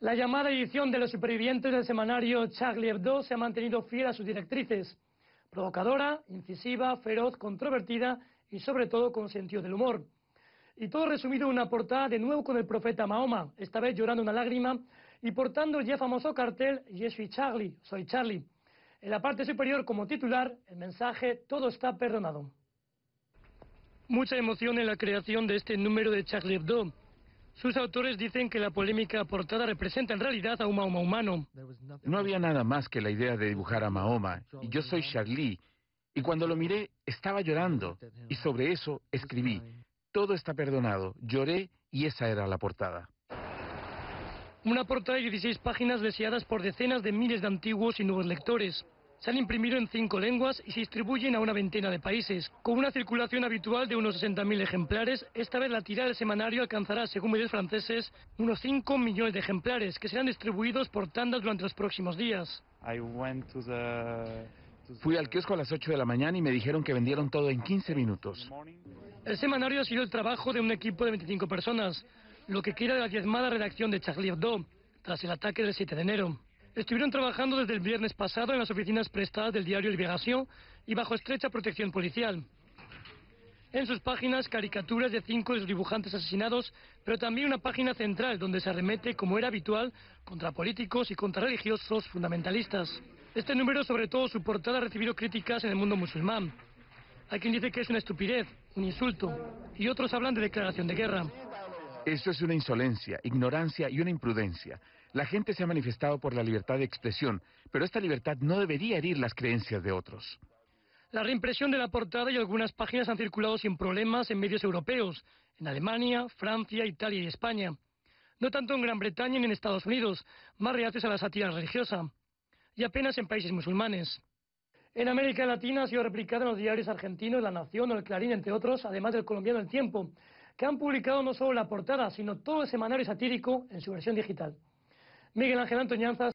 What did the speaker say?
La llamada edición de los supervivientes del semanario Charlie Hebdo se ha mantenido fiel a sus directrices. Provocadora, incisiva, feroz, controvertida y sobre todo con sentido del humor. Y todo resumido en una portada de nuevo con el profeta Mahoma, esta vez llorando una lágrima y portando el ya famoso cartel Je suis Charlie, soy Charlie. En la parte superior como titular, el mensaje Todo está perdonado. Mucha emoción en la creación de este número de Charlie Hebdo. Sus autores dicen que la polémica portada representa en realidad a un Mahoma humano. No había nada más que la idea de dibujar a Mahoma, y yo soy Charlie. Y cuando lo miré, estaba llorando, y sobre eso escribí, todo está perdonado, lloré y esa era la portada. Una portada de 16 páginas deseadas por decenas de miles de antiguos y nuevos lectores. Se han imprimido en cinco lenguas y se distribuyen a una veintena de países. Con una circulación habitual de unos 60.000 ejemplares, esta vez la tirada del semanario alcanzará, según medios franceses, unos 5 millones de ejemplares, que serán distribuidos por tandas durante los próximos días. Fui al kiosco a las 8 de la mañana y me dijeron que vendieron todo en 15 minutos. El semanario ha sido el trabajo de un equipo de 25 personas, lo que queda de la diezmada redacción de Charlie Hebdo, tras el ataque del 7 de enero. Estuvieron trabajando desde el viernes pasado en las oficinas prestadas del diario Liberación y bajo estrecha protección policial. En sus páginas, caricaturas de cinco de los dibujantes asesinados, pero también una página central donde se arremete, como era habitual, contra políticos y contra religiosos fundamentalistas. Este número, sobre todo su portada, ha recibido críticas en el mundo musulmán. Hay quien dice que es una estupidez, un insulto, y otros hablan de declaración de guerra. Eso es una insolencia, ignorancia y una imprudencia. La gente se ha manifestado por la libertad de expresión, pero esta libertad no debería herir las creencias de otros. La reimpresión de la portada y algunas páginas han circulado sin problemas en medios europeos, en Alemania, Francia, Italia y España. No tanto en Gran Bretaña ni en Estados Unidos, más reacios a la sátira religiosa. Y apenas en países musulmanes. En América Latina ha sido replicada en los diarios argentinos La Nación o El Clarín, entre otros, además del colombiano El Tiempo, que han publicado no solo la portada, sino todo el semanario satírico en su versión digital. Miguel Ángel Antoñanzas.